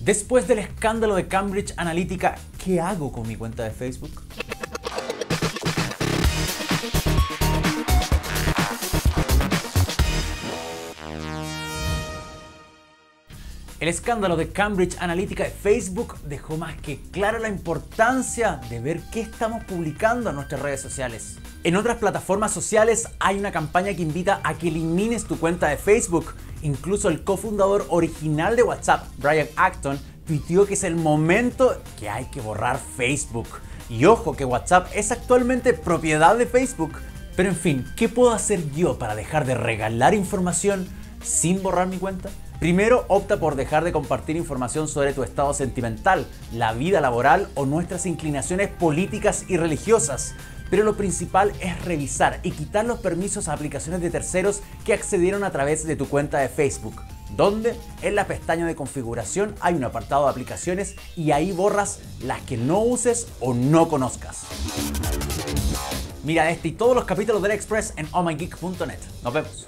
Después del escándalo de Cambridge Analytica, ¿qué hago con mi cuenta de Facebook? El escándalo de Cambridge Analytica de Facebook dejó más que clara la importancia de ver qué estamos publicando en nuestras redes sociales. En otras plataformas sociales hay una campaña que invita a que elimines tu cuenta de Facebook. Incluso el cofundador original de WhatsApp, Brian Acton, tuiteó que es el momento que hay que borrar Facebook. Y ojo que WhatsApp es actualmente propiedad de Facebook. Pero en fin, ¿qué puedo hacer yo para dejar de regalar información sin borrar mi cuenta? Primero, opta por dejar de compartir información sobre tu estado sentimental, la vida laboral o nuestras inclinaciones políticas y religiosas. Pero lo principal es revisar y quitar los permisos a aplicaciones de terceros que accedieron a través de tu cuenta de Facebook, donde en la pestaña de configuración hay un apartado de aplicaciones y ahí borras las que no uses o no conozcas. Mira este y todos los capítulos del Express en ohmygeek.net. Nos vemos.